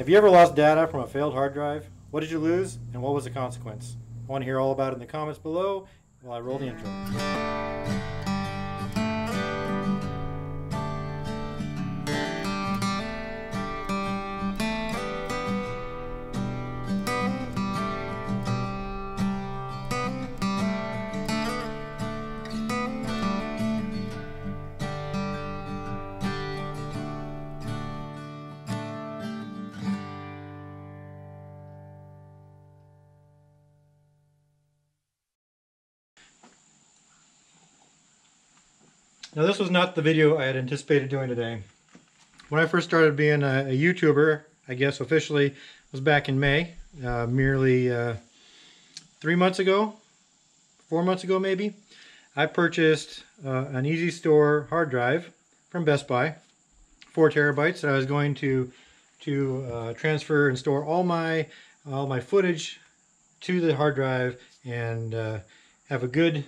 Have you ever lost data from a failed hard drive? What did you lose and what was the consequence? I want to hear all about it in the comments below while I roll the intro. Now this was not the video I had anticipated doing today. When I first started being a, a YouTuber, I guess officially, was back in May, uh, merely uh, three months ago, four months ago maybe. I purchased uh, an Easy Store hard drive from Best Buy, four terabytes that I was going to to uh, transfer and store all my all my footage to the hard drive and uh, have a good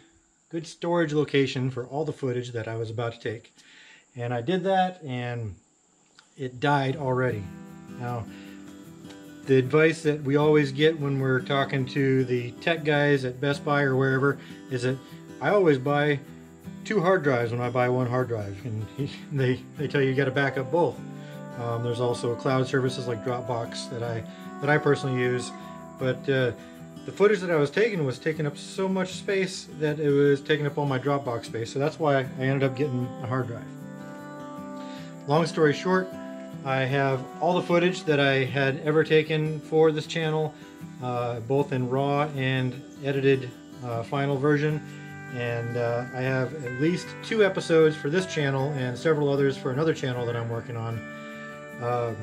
good storage location for all the footage that I was about to take. And I did that and it died already. Now, the advice that we always get when we're talking to the tech guys at Best Buy or wherever is that I always buy two hard drives when I buy one hard drive and they, they tell you you got to back up both. Um, there's also cloud services like Dropbox that I that I personally use, but uh, the footage that I was taking was taking up so much space that it was taking up all my Dropbox space. So that's why I ended up getting a hard drive. Long story short, I have all the footage that I had ever taken for this channel, uh, both in RAW and edited uh, final version. And uh, I have at least two episodes for this channel and several others for another channel that I'm working on um,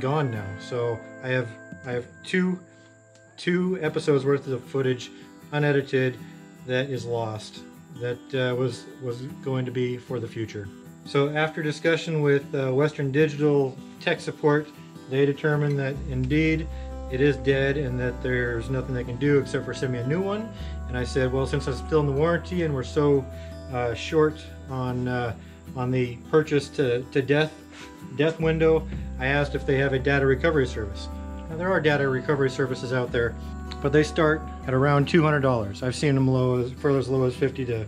gone now. So I have I have two two episodes worth of footage unedited that is lost that uh, was was going to be for the future. So after discussion with uh, Western Digital tech support, they determined that indeed it is dead and that there's nothing they can do except for send me a new one. And I said, well, since I'm still in the warranty and we're so uh, short on uh, on the purchase to, to death death window, I asked if they have a data recovery service. Now, there are data recovery services out there, but they start at around $200. I've seen them low as, for as low as 50 to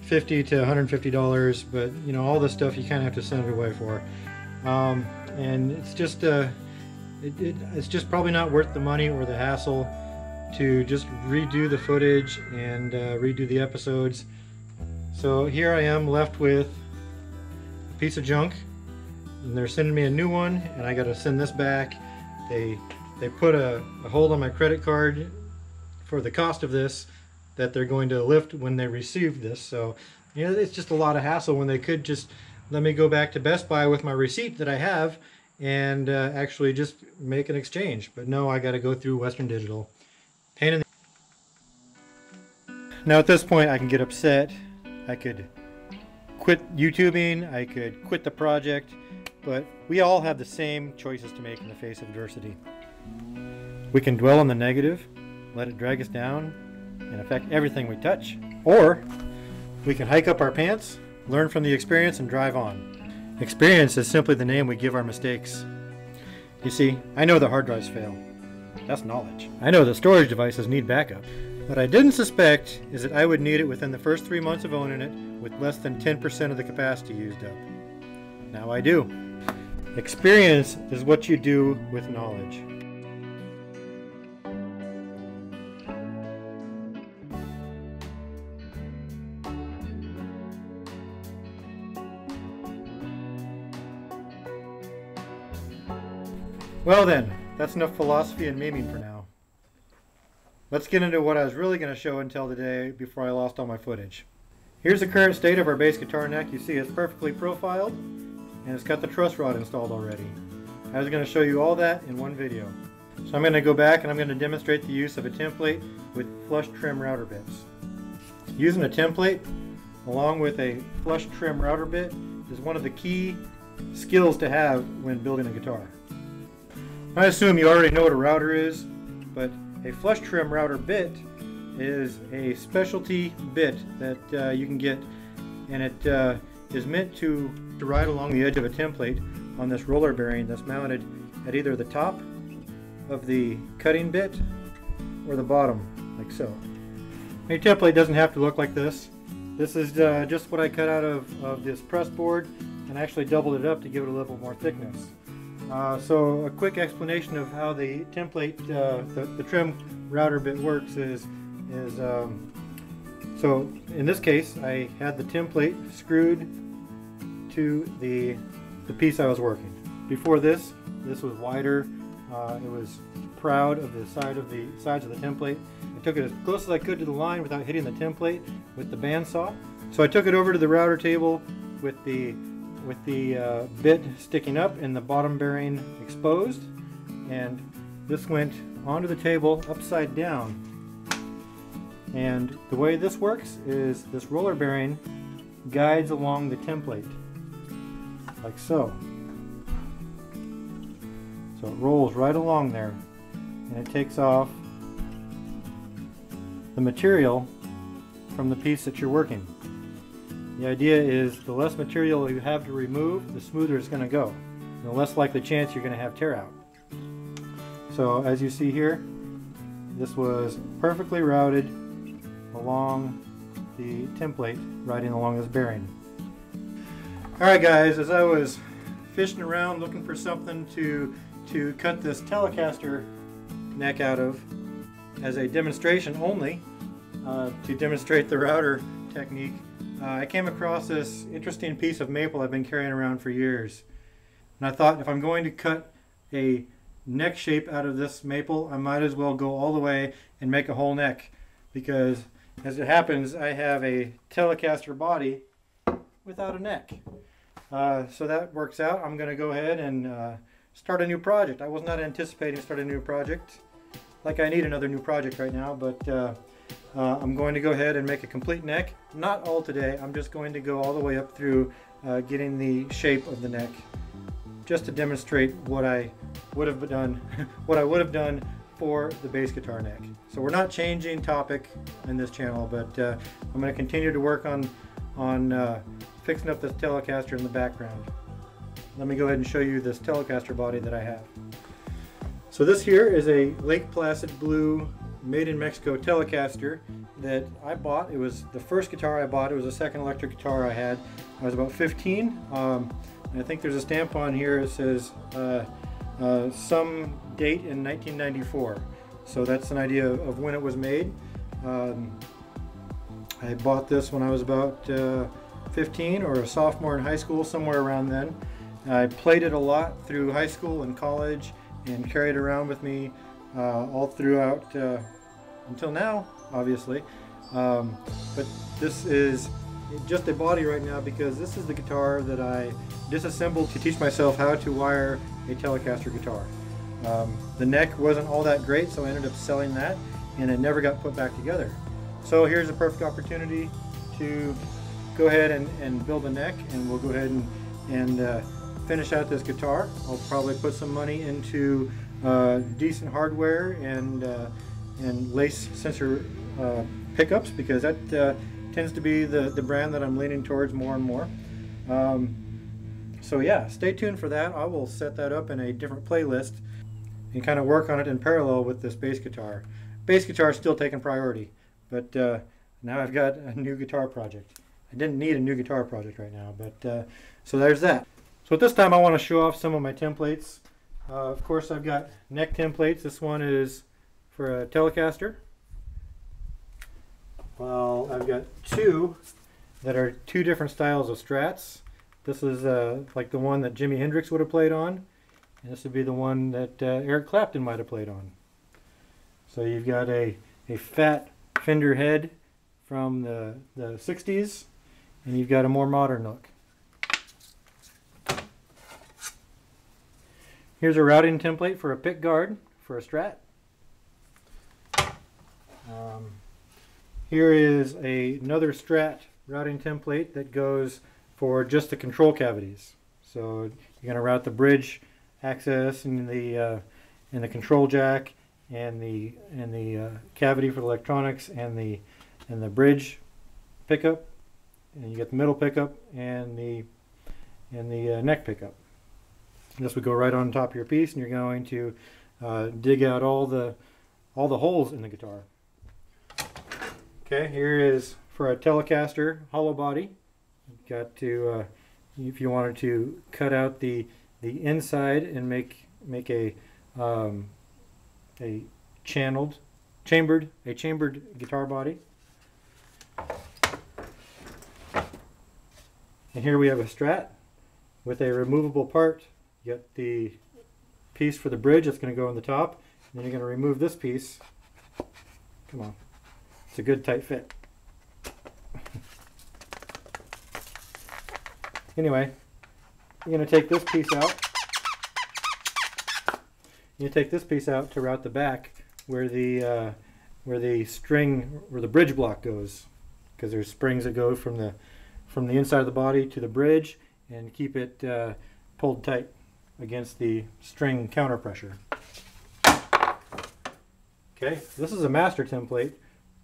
50 to 150 dollars, but you know all this stuff you kind of have to send it away for, um, and it's just uh, it, it, it's just probably not worth the money or the hassle to just redo the footage and uh, redo the episodes. So here I am left with a piece of junk, and they're sending me a new one, and I got to send this back they they put a, a hold on my credit card for the cost of this that they're going to lift when they receive this. So, you know, it's just a lot of hassle when they could just let me go back to Best Buy with my receipt that I have and uh, actually just make an exchange. But no, I got to go through Western Digital. Pain in the... Now at this point I can get upset. I could quit YouTubing. I could quit the project. But we all have the same choices to make in the face of adversity. We can dwell on the negative, let it drag us down, and affect everything we touch. Or we can hike up our pants, learn from the experience, and drive on. Experience is simply the name we give our mistakes. You see, I know the hard drives fail. That's knowledge. I know the storage devices need backup. What I didn't suspect is that I would need it within the first three months of owning it with less than 10% of the capacity used up. Now I do. Experience is what you do with knowledge. Well then, that's enough philosophy and memeing for now. Let's get into what I was really going to show and tell today before I lost all my footage. Here's the current state of our bass guitar neck. You see it's perfectly profiled and it's got the truss rod installed already. I was going to show you all that in one video. So I'm going to go back and I'm going to demonstrate the use of a template with flush trim router bits. Using a template along with a flush trim router bit is one of the key skills to have when building a guitar. I assume you already know what a router is, but a flush trim router bit is a specialty bit that uh, you can get and it uh, is meant to to ride along the edge of a template on this roller bearing that's mounted at either the top of the cutting bit or the bottom, like so. A template doesn't have to look like this. This is uh, just what I cut out of, of this press board and actually doubled it up to give it a little more thickness. Uh, so a quick explanation of how the template, uh, the, the, trim router bit works is, is um, so in this case I had the template screwed to the, the piece I was working. Before this, this was wider. Uh, it was proud of the side of the sides of the template. I took it as close as I could to the line without hitting the template with the bandsaw. So I took it over to the router table with the with the uh, bit sticking up and the bottom bearing exposed and this went onto the table upside down and the way this works is this roller bearing guides along the template like so so it rolls right along there and it takes off the material from the piece that you're working the idea is the less material you have to remove, the smoother it's going to go. And the less likely chance you're going to have tear out. So as you see here, this was perfectly routed along the template, riding along this bearing. Alright guys, as I was fishing around looking for something to, to cut this Telecaster neck out of as a demonstration only, uh, to demonstrate the router technique, uh, I came across this interesting piece of maple I've been carrying around for years. And I thought if I'm going to cut a neck shape out of this maple, I might as well go all the way and make a whole neck. Because as it happens, I have a Telecaster body without a neck. Uh, so that works out. I'm going to go ahead and uh, start a new project. I was not anticipating starting a new project. Like I need another new project right now, but uh, uh, I'm going to go ahead and make a complete neck. Not all today, I'm just going to go all the way up through uh, getting the shape of the neck just to demonstrate what I would have done, what I would have done for the bass guitar neck. So we're not changing topic in this channel, but uh, I'm going to continue to work on, on uh, fixing up this Telecaster in the background. Let me go ahead and show you this Telecaster body that I have. So this here is a Lake Placid Blue made in Mexico Telecaster that I bought. It was the first guitar I bought. It was the second electric guitar I had. I was about 15. Um, I think there's a stamp on here that says uh, uh, some date in 1994. So that's an idea of when it was made. Um, I bought this when I was about uh, 15 or a sophomore in high school, somewhere around then. I played it a lot through high school and college and carried it around with me uh, all throughout uh, until now, obviously. Um, but this is just a body right now because this is the guitar that I disassembled to teach myself how to wire a Telecaster guitar. Um, the neck wasn't all that great, so I ended up selling that, and it never got put back together. So here's a perfect opportunity to go ahead and, and build a neck, and we'll go ahead and, and uh, finish out this guitar. I'll probably put some money into uh, decent hardware and uh, and lace sensor uh, pickups because that uh, tends to be the, the brand that I'm leaning towards more and more. Um, so yeah, stay tuned for that. I will set that up in a different playlist and kind of work on it in parallel with this bass guitar. Bass guitar is still taking priority, but uh, now I've got a new guitar project. I didn't need a new guitar project right now, but uh, so there's that. So at this time I want to show off some of my templates. Uh, of course I've got neck templates. This one is for a Telecaster. Well, I've got two that are two different styles of Strats. This is uh, like the one that Jimi Hendrix would have played on, and this would be the one that uh, Eric Clapton might have played on. So you've got a, a fat Fender head from the, the 60s, and you've got a more modern look. Here's a routing template for a pick guard for a Strat. Um, here is a, another Strat routing template that goes for just the control cavities. So you're going to route the bridge access and the uh, and the control jack and the and the uh, cavity for the electronics and the and the bridge pickup and you get the middle pickup and the and the uh, neck pickup. This would go right on top of your piece, and you're going to uh, dig out all the all the holes in the guitar. Okay, here is for a Telecaster hollow body. You've got to, uh, if you wanted to cut out the the inside and make make a um, a channeled, chambered, a chambered guitar body. And here we have a Strat with a removable part. You get the piece for the bridge that's going to go on the top. And then you're going to remove this piece. Come on. It's a good tight fit. anyway, you're going to take this piece out. You take this piece out to route the back where the uh, where the string where the bridge block goes because there's springs that go from the from the inside of the body to the bridge and keep it uh, pulled tight against the string counter pressure. Okay, this is a master template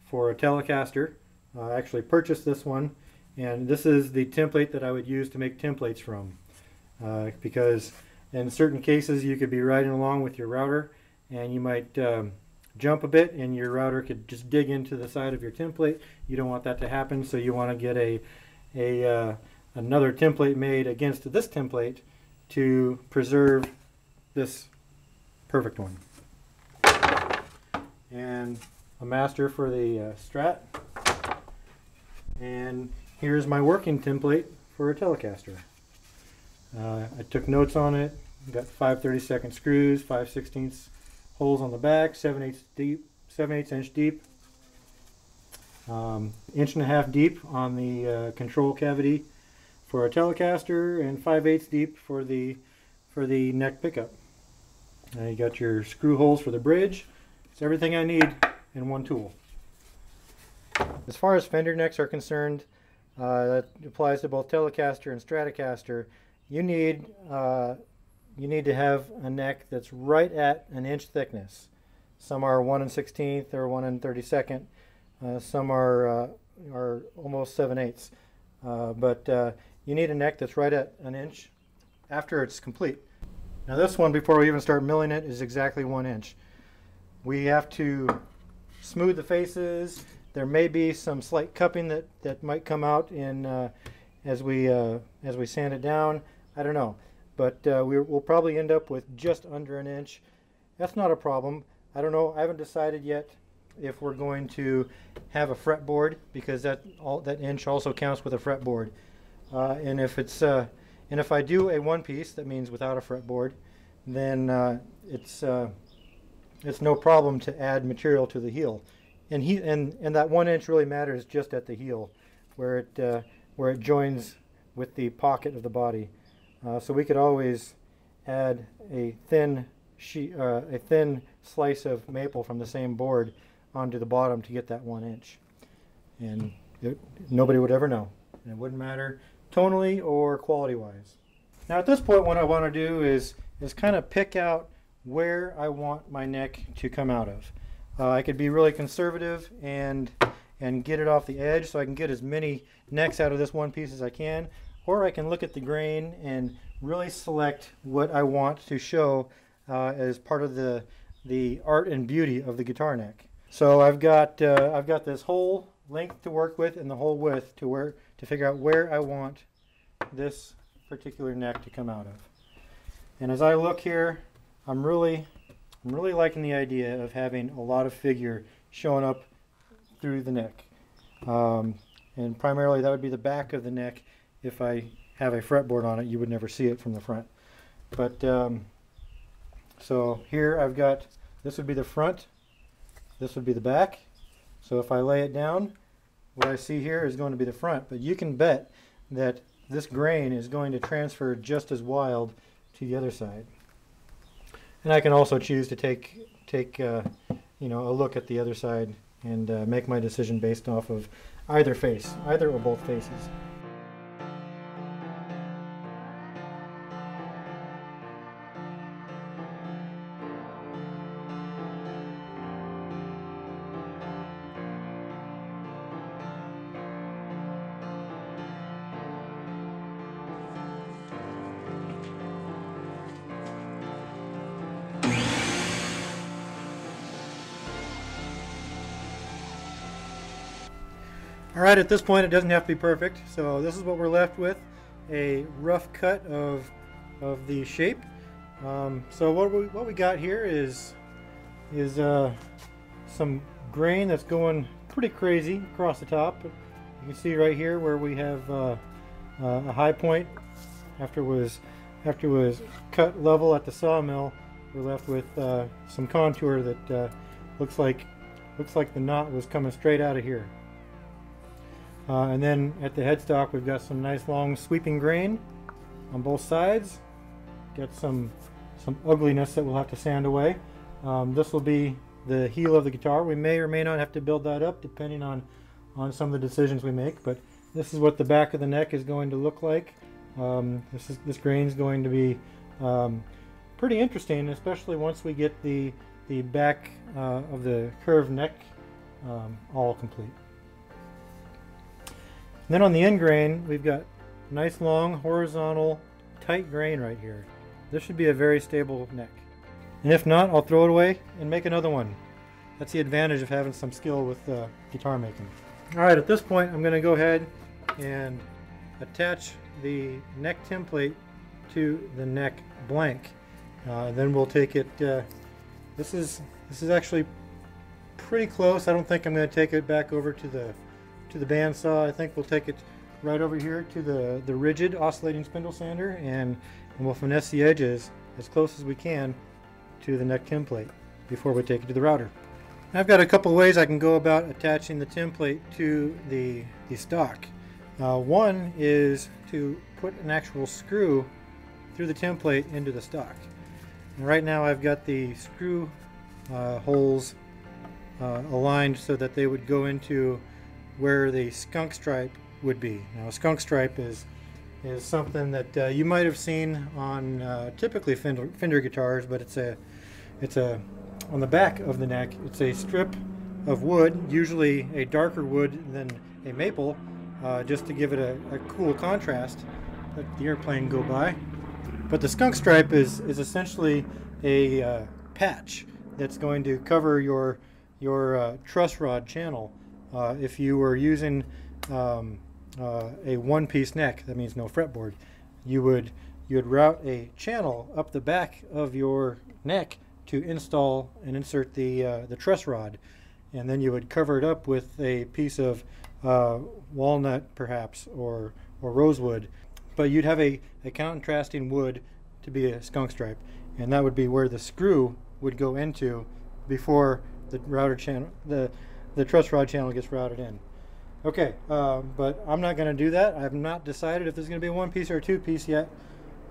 for a Telecaster. I actually purchased this one and this is the template that I would use to make templates from uh, because in certain cases you could be riding along with your router and you might um, jump a bit and your router could just dig into the side of your template. You don't want that to happen so you want to get a, a uh, another template made against this template to preserve this perfect one. And a master for the uh, Strat. And here's my working template for a Telecaster. Uh, I took notes on it. Got 5 32nd screws, 5 16 holes on the back, 7 8 deep, 7 8 inch deep, um, inch and a half deep on the uh, control cavity for a Telecaster, and 5 8 deep for the for the neck pickup. Now you got your screw holes for the bridge. It's everything I need in one tool. As far as fender necks are concerned, uh, that applies to both Telecaster and Stratocaster you need uh, you need to have a neck that's right at an inch thickness. Some are one and sixteenth or one and thirty second. Uh, some are uh, are almost seven eighths. Uh, but uh, you need a neck that's right at an inch after it's complete. Now this one, before we even start milling it, is exactly one inch. We have to smooth the faces. There may be some slight cupping that, that might come out in uh, as we as we sand it down. I don't know. But uh, we will probably end up with just under an inch. That's not a problem. I don't know. I haven't decided yet if we're going to have a fretboard because that all that inch also counts with a fretboard. Uh, and if it's uh, and if I do a one piece, that means without a fretboard, then uh, it's uh, it's no problem to add material to the heel. And he and and that one inch really matters just at the heel, where it uh, where it joins with the pocket of the body. Uh, so we could always add a thin sheet, uh, a thin slice of maple from the same board onto the bottom to get that one inch. And it, nobody would ever know. And it wouldn't matter tonally or quality wise. Now at this point what I want to do is, is kind of pick out where I want my neck to come out of. Uh, I could be really conservative and and get it off the edge so I can get as many necks out of this one piece as I can or I can look at the grain and really select what I want to show uh, as part of the the art and beauty of the guitar neck. So I've got uh, I've got this whole length to work with and the whole width to where to figure out where I want this particular neck to come out of. And as I look here, I'm really I'm really liking the idea of having a lot of figure showing up through the neck. Um, and primarily that would be the back of the neck if I have a fretboard on it, you would never see it from the front. But um, so here I've got, this would be the front, this would be the back. So if I lay it down, what I see here is going to be the front. But you can bet that this grain is going to transfer just as wild to the other side. And I can also choose to take, take uh, you know, a look at the other side and uh, make my decision based off of either face, either or both faces. Right, at this point, it doesn't have to be perfect. So this is what we're left with, a rough cut of, of the shape. Um, so what we, what we got here is, is uh, some grain that's going pretty crazy across the top. You can see right here where we have uh, uh, a high point after it was after it was cut level at the sawmill. We're left with uh, some contour that uh, looks like looks like the knot was coming straight out of here. Uh, and then at the headstock we've got some nice long sweeping grain on both sides. Got some some ugliness that we'll have to sand away. Um, this will be the heel of the guitar. We may or may not have to build that up depending on, on some of the decisions we make, but this is what the back of the neck is going to look like. Um, this, is, this grain is going to be um, pretty interesting, especially once we get the, the back uh, of the curved neck um, all complete. And then on the end grain, we've got nice long horizontal tight grain right here. This should be a very stable neck. And if not, I'll throw it away and make another one. That's the advantage of having some skill with uh, guitar making. Alright, at this point I'm going to go ahead and attach the neck template to the neck blank. Uh, then we'll take it, uh, this is this is actually pretty close. I don't think I'm going to take it back over to the to the bandsaw. I think we'll take it right over here to the, the Ridgid oscillating spindle sander and, and we'll finesse the edges as close as we can to the neck template before we take it to the router. I've got a couple ways I can go about attaching the template to the, the stock. Uh, one is to put an actual screw through the template into the stock. And right now I've got the screw uh, holes uh, aligned so that they would go into where the skunk stripe would be. Now a skunk stripe is is something that uh, you might have seen on uh, typically Fender, Fender guitars, but it's a it's a on the back of the neck. It's a strip of wood, usually a darker wood than a maple, uh, just to give it a, a, cool contrast. Let the airplane go by. But the skunk stripe is is essentially a uh, patch that's going to cover your your uh, truss rod channel. Uh, if you were using um, uh, a one-piece neck, that means no fretboard, you would you would route a channel up the back of your neck to install and insert the uh, the truss rod, and then you would cover it up with a piece of uh, walnut, perhaps, or or rosewood, but you'd have a, a contrasting wood to be a skunk stripe, and that would be where the screw would go into before the router channel the the truss rod channel gets routed in. Okay, uh, but I'm not going to do that. I have not decided if there's going to be a one piece or a two piece yet.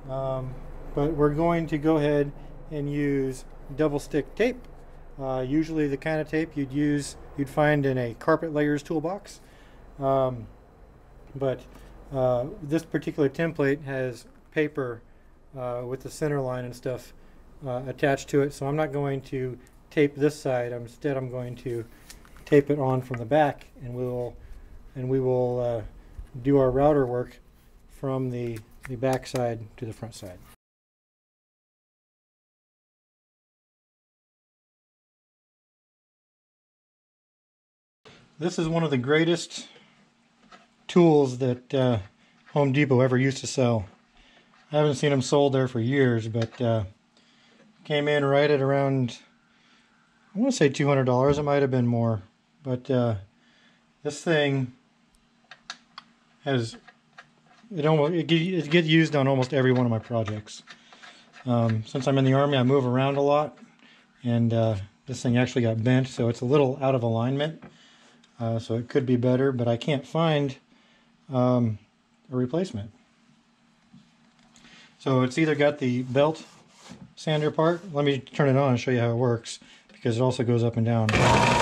Um, but we're going to go ahead and use double stick tape. Uh, usually the kind of tape you'd use, you'd find in a carpet layers toolbox. Um, but uh, this particular template has paper uh, with the center line and stuff uh, attached to it. So I'm not going to tape this side. Instead, I'm going to tape it on from the back and we'll and we will uh, do our router work from the, the back side to the front side. This is one of the greatest tools that uh, Home Depot ever used to sell. I haven't seen them sold there for years, but uh, came in right at around, I want to say $200. It might have been more. But uh, this thing has it almost it, it gets used on almost every one of my projects. Um, since I'm in the army, I move around a lot, and uh, this thing actually got bent, so it's a little out of alignment. Uh, so it could be better, but I can't find um, a replacement. So it's either got the belt sander part. Let me turn it on and show you how it works, because it also goes up and down.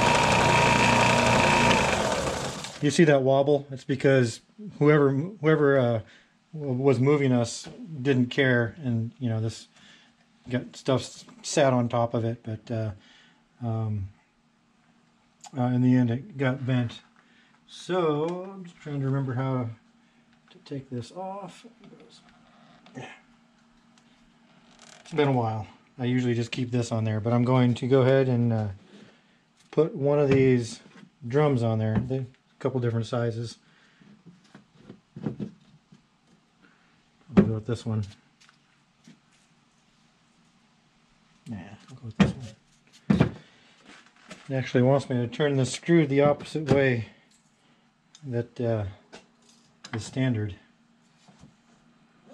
You see that wobble? It's because whoever whoever uh, was moving us didn't care, and you know this got stuff sat on top of it, but uh, um, uh, in the end it got bent. So I'm just trying to remember how to take this off. It's been a while. I usually just keep this on there, but I'm going to go ahead and uh, put one of these drums on there. They, couple different sizes. I'll go with this one. Nah, I'll go with this one. It actually wants me to turn the screw the opposite way that uh, is standard.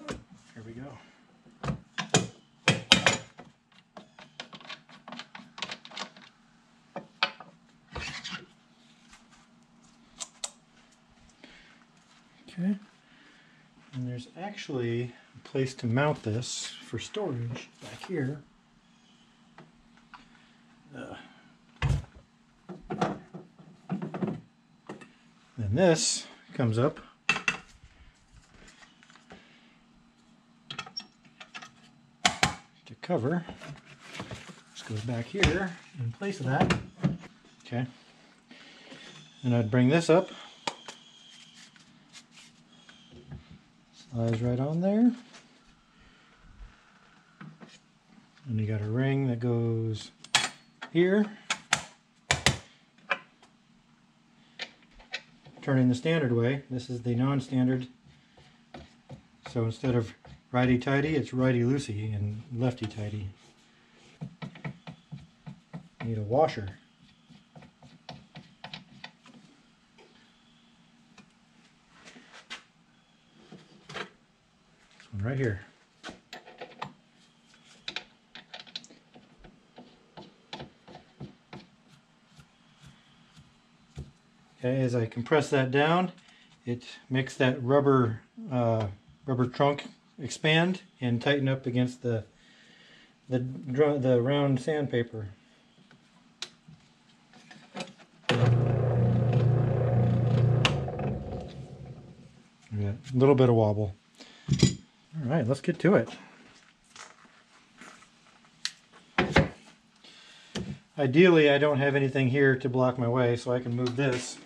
Here we go. Okay. And there's actually a place to mount this for storage back here. Uh. Then this comes up. To cover. This goes back here in place of that. Okay. And I'd bring this up Slides right on there. And you got a ring that goes here. Turning the standard way. This is the non-standard. So instead of righty-tighty, it's righty-loosey and lefty-tighty. Need a washer. Right here. Okay, as I compress that down, it makes that rubber uh, rubber trunk expand and tighten up against the the the round sandpaper. A little bit of wobble. All right, let's get to it. Ideally, I don't have anything here to block my way, so I can move this.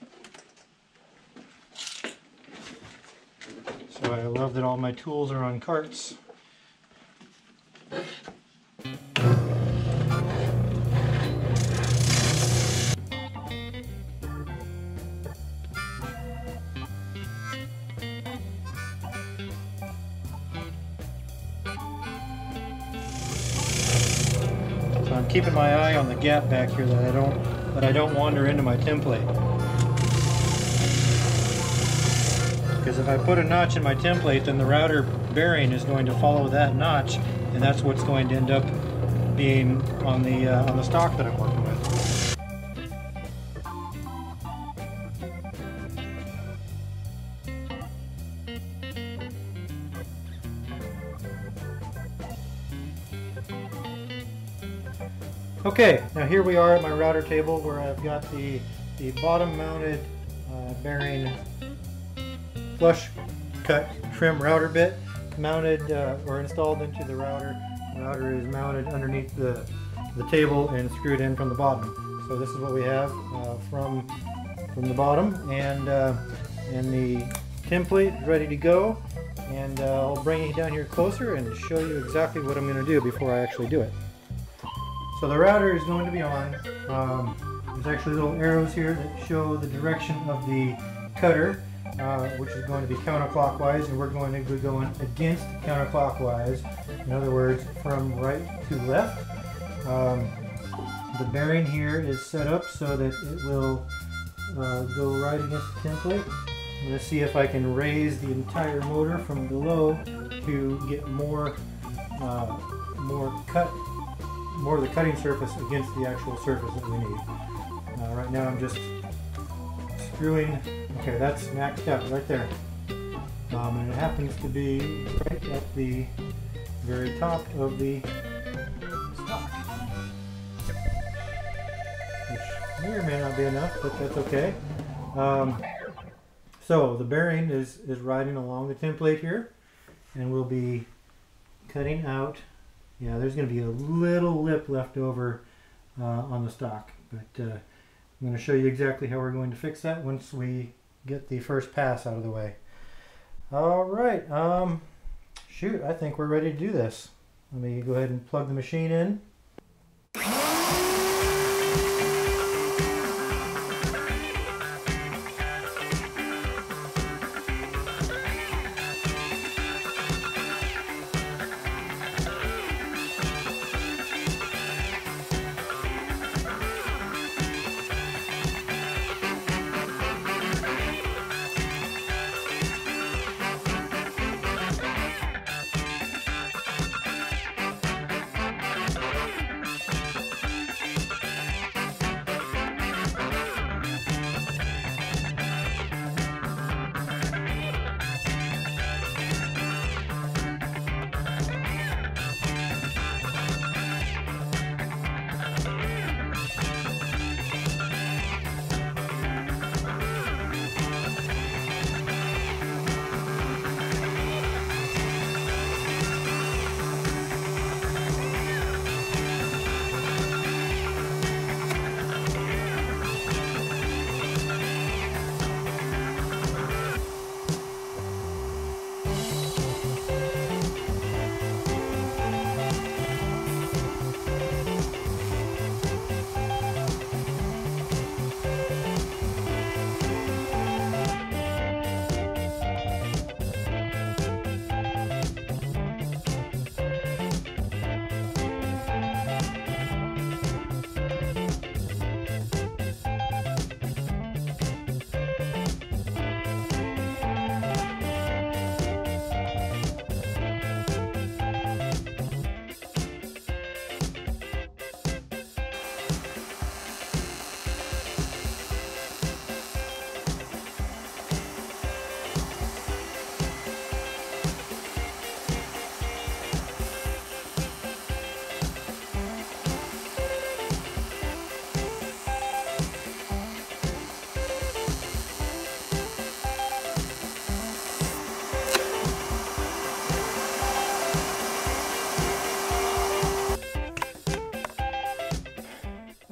So I love that all my tools are on carts. Keeping my eye on the gap back here that I don't that I don't wander into my template. Because if I put a notch in my template, then the router bearing is going to follow that notch, and that's what's going to end up being on the uh, on the stock that I'm working Okay, now here we are at my router table where I've got the, the bottom mounted uh, bearing flush cut trim router bit mounted uh, or installed into the router. The router is mounted underneath the, the table and screwed in from the bottom. So this is what we have uh, from, from the bottom and, uh, and the template is ready to go and uh, I'll bring you down here closer and show you exactly what I'm going to do before I actually do it. So the router is going to be on. Um, there's actually little arrows here that show the direction of the cutter, uh, which is going to be counterclockwise, and we're going to be going against counterclockwise. In other words, from right to left. Um, the bearing here is set up so that it will uh, go right against the template. I'm going to see if I can raise the entire motor from below to get more uh, more cut more of the cutting surface against the actual surface that we need. Uh, right now I'm just screwing, okay that's maxed out right there. Um, and it happens to be right at the very top of the stock. Which may or may not be enough, but that's okay. Um, so the bearing is, is riding along the template here and we'll be cutting out yeah, there's going to be a little lip left over uh, on the stock, but uh, I'm going to show you exactly how we're going to fix that once we get the first pass out of the way. All right, um, shoot, I think we're ready to do this. Let me go ahead and plug the machine in.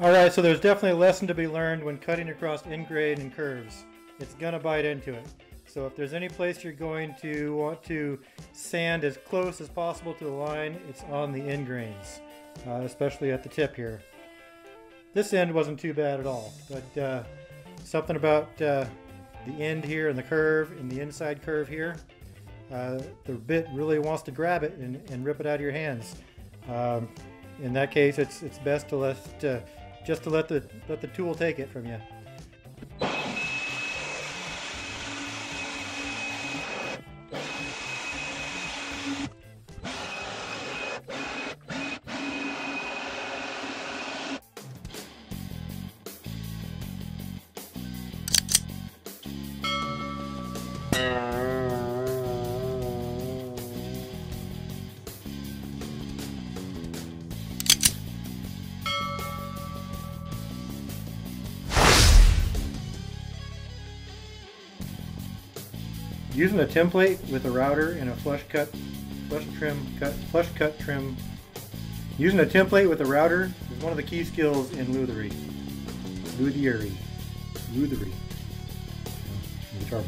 All right, so there's definitely a lesson to be learned when cutting across end grain and curves. It's gonna bite into it. So if there's any place you're going to want to sand as close as possible to the line, it's on the end grains, uh, especially at the tip here. This end wasn't too bad at all, but uh, something about uh, the end here and the curve and the inside curve here, uh, the bit really wants to grab it and, and rip it out of your hands. Um, in that case, it's it's best to let uh, just to let the let the tool take it from you. Using a template with a router and a flush cut, flush trim, cut, flush cut trim. Using a template with a router is one of the key skills in luthery. Luthiery. Luthery. Guitar.